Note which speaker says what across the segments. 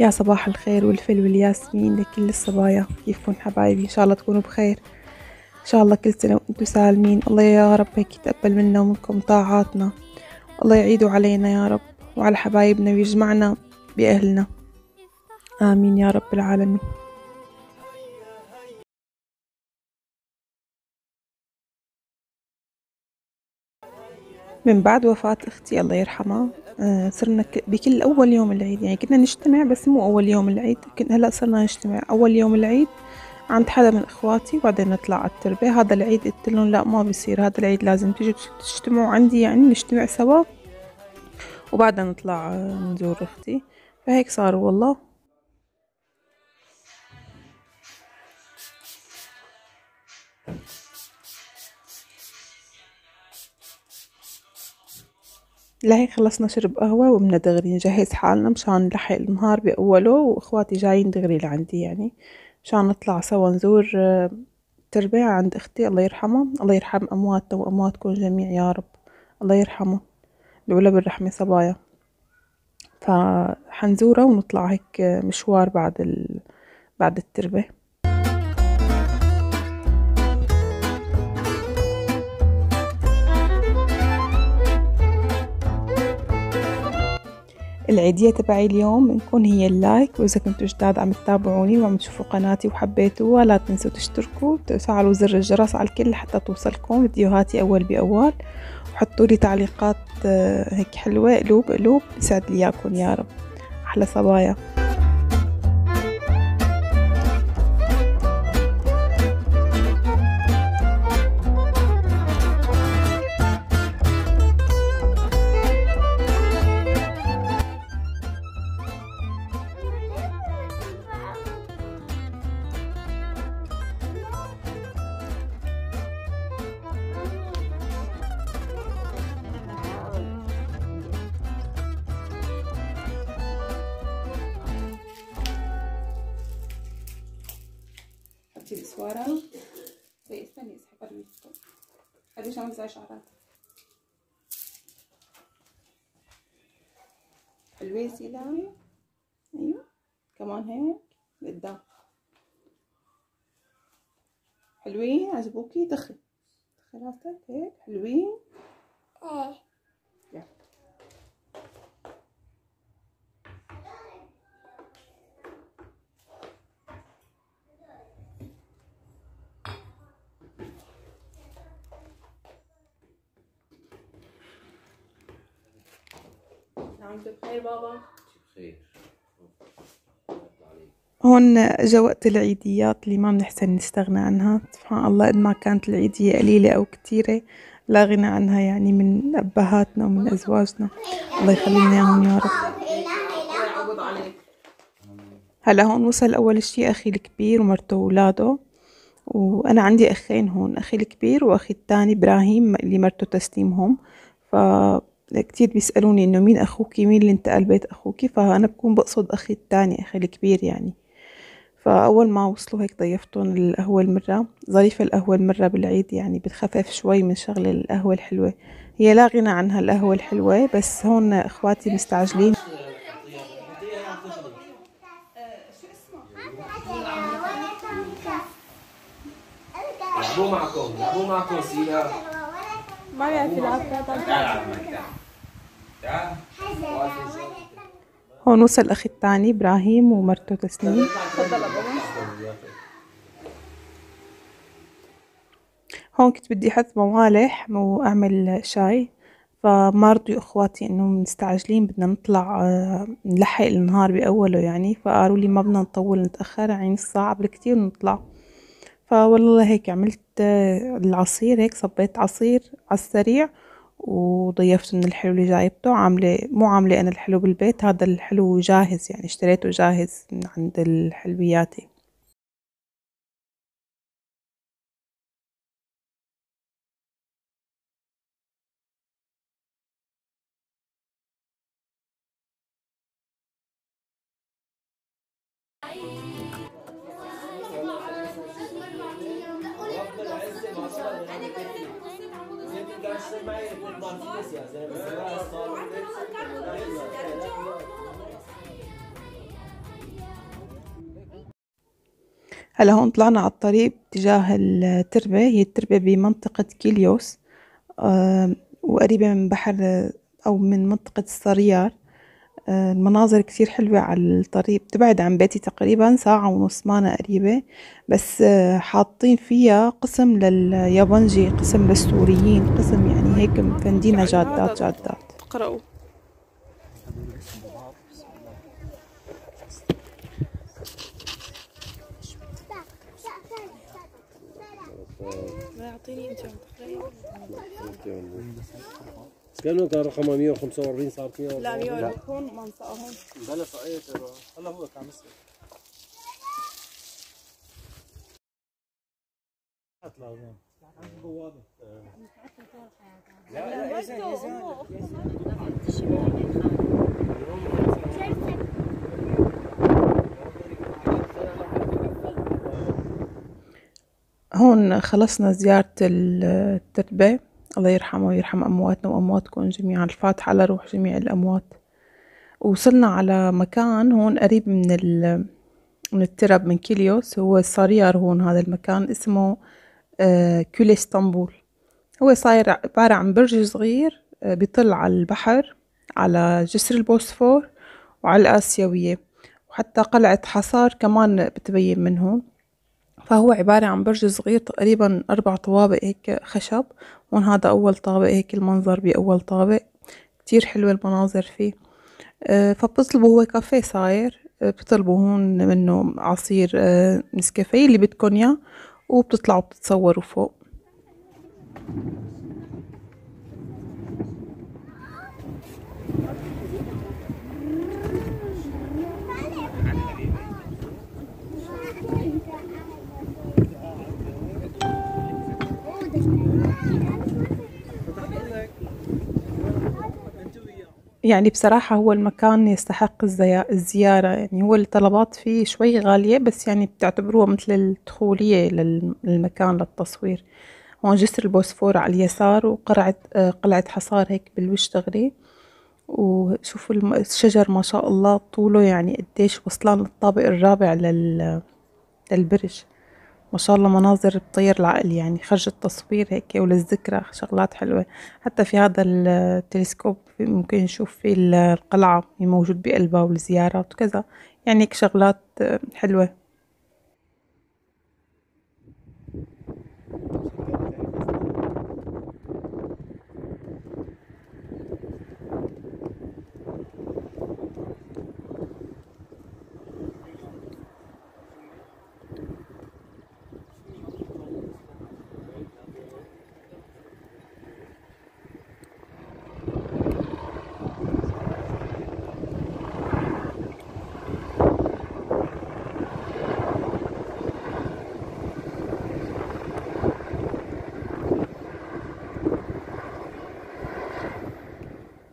Speaker 1: يا صباح الخير والفل والياسمين لكل الصبايا. كيفكم حبايبي؟ إن شاء الله تكونوا بخير. إن شاء الله كل سنة وأنتم سالمين. الله يا رب هيك يتقبل منا ومنكم طاعاتنا. الله يعيدوا علينا يا رب وعلى حبايبنا ويجمعنا بأهلنا. آمين يا رب العالمين. من بعد وفاة أختي الله يرحمها. صرنا بكل أول يوم العيد يعني كنا نجتمع بس مو أول يوم العيد كنا هلأ صرنا نجتمع أول يوم العيد عند حدا من إخواتي وبعدين نطلع على التربة. هذا العيد قلت لهم لا ما بصير هذا العيد لازم تيجوا تجتمعوا عندي يعني نجتمع سوا. وبعدها نطلع آه، نزور أختي. فهيك صار والله. لهيك خلصنا شرب قهوة وبدنا دغري نجهز حالنا مشان نلحق النهار بأوله وإخواتي جايين دغري لعندي يعني. مشان نطلع سوا نزور آه، تربية عند أختي الله يرحمها. الله يرحم أمواتنا وأمواتكم جميع يا رب. الله يرحمه. الأولى بالرحمة صبايا. فحنزورها ونطلع هيك مشوار بعد ال... بعد التربة. العيدية تبعي اليوم بنكون هي اللايك وإذا كنتوا جداد عم تتابعوني وعم تشوفوا قناتي وحبيتوها لا تنسوا تشتركوا وتفعلوا زر الجرس على الكل حتى توصلكم فيديوهاتي أول بأول. وحطوا لي تعليقات آه، هيك حلوة قلوب قلوب يسعد لي يا رب. أحلى صبايا. الاسواره طيب استني اسحب قربي قربي عشان ما شعرات حلوين سيلاوي أيوه. كمان هيك لقدام حلوين عجبوكي؟ دخل. دخل هيك حلوين. إيه
Speaker 2: وانت بخير بابا؟
Speaker 3: بخير.
Speaker 1: هون اجا وقت العيديات اللي ما بنحسن نستغنى عنها. سبحان الله قد ما كانت العيدية قليلة أو كتيرة لا غنى عنها يعني من أبهاتنا ومن أزواجنا. الله يخلينا إياهم يا رب. هلا هون وصل أول شي أخي الكبير ومرته وولاده. وأنا عندي أخين هون أخي الكبير وأخي الثاني إبراهيم اللي مرته تسليم هم ف كتير بيسألوني إنه مين أخوكي مين اللي انتقل بيت أخوكي فأنا بكون بقصد أخي التاني أخي الكبير يعني. فأول ما وصلوا هيك ضيفتهم القهوة المرة ظريفة القهوة المرة بالعيد يعني بتخفف شوي من شغل القهوة الحلوة. هي لا غنى عنها القهوة الحلوة بس هون إخواتي مستعجلين.
Speaker 3: معكم معكم سيلا
Speaker 2: ما بيعرف يلعب
Speaker 1: هون وصل أخي الثاني إبراهيم ومرته تسنيم هون كنت بدي أحط موالح وأعمل شاي. فما رضوا إخواتي إنه مستعجلين بدنا نطلع آه، نلحق النهار بأوله يعني. فقالوا لي ما بدنا نطول نتأخر يعني نص ساعة بالكتير ونطلع فوالله هيك عملت آه، العصير هيك صبيت عصير على السريع وضيفته من الحلو اللي جايبته. عاملة مو عاملة أنا الحلو بالبيت هذا الحلو جاهز يعني اشتريته جاهز من عند الحلوياتي هلا هون طلعنا على الطريق تجاه التربة هي التربة بمنطقة كيليوس آه، وقريبة من بحر آه، أو من منطقة الصريار المناظر كتير حلوة على الطريق بتبعد عن بيتي تقريبا ساعة ونص مانا قريبة بس آه، حاطين فيها قسم لليابانجي قسم للسوريين قسم يعني هيك مفندينا جادات جادات.
Speaker 2: اقرأوا لا يعطيني انت. عم تقرأي
Speaker 4: كانوا كان رقمها 145 صارت 100
Speaker 2: لا ميول هون منطقة هون.
Speaker 4: بلا صقيت هلا هو كان مسك
Speaker 1: هون خلصنا زيارة التربة الله يرحمه ويرحم أمواتنا وأمواتكم جميعا. الفاتحة على روح جميع الأموات. وصلنا على مكان هون قريب من ال من الترب من كيليوس هو صاريار هون هذا المكان اسمه آه، كولي إسطنبول. هو صاير عبارة عن برج صغير آه، بيطل على البحر على جسر البوسفور وعلى الآسيوية. وحتى قلعة حصار كمان بتبين من هون. فهو عبارة عن برج صغير تقريبا أربع طوابق هيك خشب هون هذا أول طابق هيك المنظر بأول طابق. كتير حلوة المناظر فيه. آه، فبتطلبوا هو كافيه صاير. آه، بتطلبوا هون منه عصير آه، نسكافيه اللي بدكن إياه وبتطلعوا بتتصوروا فوق. يعني بصراحة هو المكان يستحق الزيا- الزيارة. يعني هو الطلبات فيه شوي غالية بس يعني بتعتبروها مثل الدخولية لل- للمكان للتصوير. هون جسر البوسفور على اليسار وقلعة آه، قلعة حصار هيك بالوش دغري وشوفوا الشجر ما شاء الله طوله يعني قديش وصلان للطابق الرابع لل للبرج. ما شاء الله مناظر بطير العقل يعني خرج التصوير هيك وللذكرى شغلات حلوة. حتى في هذا التلسكوب في- ممكن نشوف ال- القلعة الموجود بقلبها والزيارات وكذا. يعني هيك شغلات حلوة.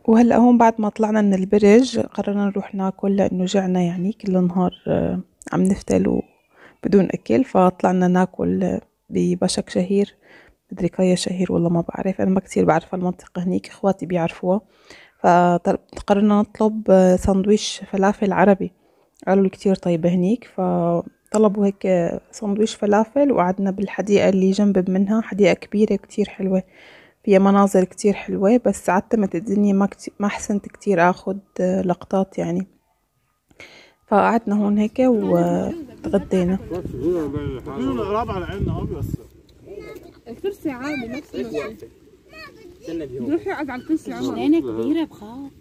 Speaker 1: وهلأ هون بعد ما طلعنا من البرج قررنا نروح ناكل لأنه جعنا يعني كل النهار آه، عم نفتل بدون أكل فطلعنا ناكل آه، ببشك شهير. مدري كايا شهير والله ما بعرف أنا ما كتير بعرف المنطقة هنيك إخواتي بيعرفوها. فقررنا نطلب آه، سندويش فلافل عربي. قالوا لي كتير طيبة هنيك فطلبوا هيك سندويش فلافل وقعدنا بالحديقة اللي جنب منها حديقة كبيرة كتير حلوة. فيها مناظر كتير حلوة بس عتمت الدنيا ما كتير ما حسنت كتير اخد آه، لقطات يعني فقعدنا هون هيك وتغدينا
Speaker 2: الكرسي عادي نفس الشيء روحي اقعد على الكرسي عادي
Speaker 5: عينك كبيرة بخاف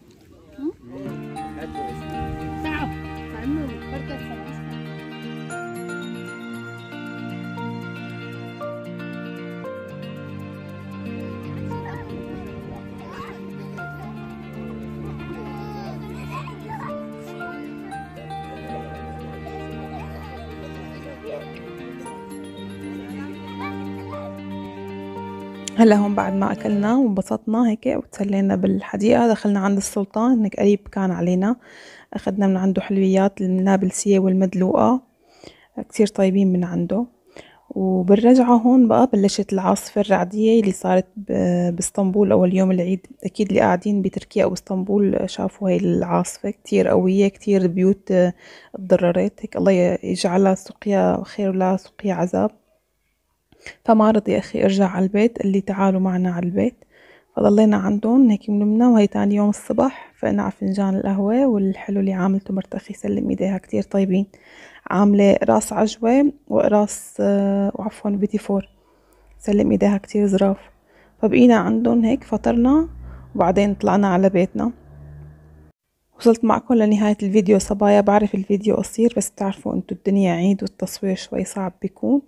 Speaker 1: هلا هون بعد ما أكلنا وانبسطنا هيك وتسلينا بالحديقة دخلنا عند السلطان هيك قريب كان علينا أخذنا من عنده حلويات النابلسية والمدلوقة كتير طيبين من عنده. وبالرجعة هون بقى بلشت العاصفة الرعدية اللي صارت بإسطنبول أول يوم العيد. أكيد اللي قاعدين بتركيا أو إسطنبول شافوا هاي العاصفة. كتير قوية كتير بيوت تضررت هيك الله يجعلها سقيا خير ولا سقيا عذاب. فما رضي أخي ارجع على البيت اللي تعالوا معنا على البيت. فضلينا عندهم هيك منمنا وهي تاني يوم الصبح فقنا على فنجان القهوة والحلو اللي عاملته مرت أخي سلم إيديها كتير طيبين. عاملة راس عجوة وراس آه، وعفوا بيتي فور سلم إيديها كتير ظراف فبقينا عندهم هيك فطرنا وبعدين طلعنا على بيتنا. وصلت معكم لنهاية الفيديو. صبايا بعرف الفيديو قصير بس بتعرفوا انتو الدنيا عيد والتصوير شوي صعب بيكون.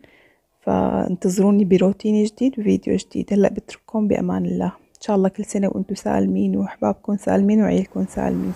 Speaker 1: فانتظروني بروتين جديد وفيديو جديد. هلأ بترككم بأمان الله. إن شاء الله كل سنة وانتو سالمين وأحبابكم سالمين وعيلكم سالمين.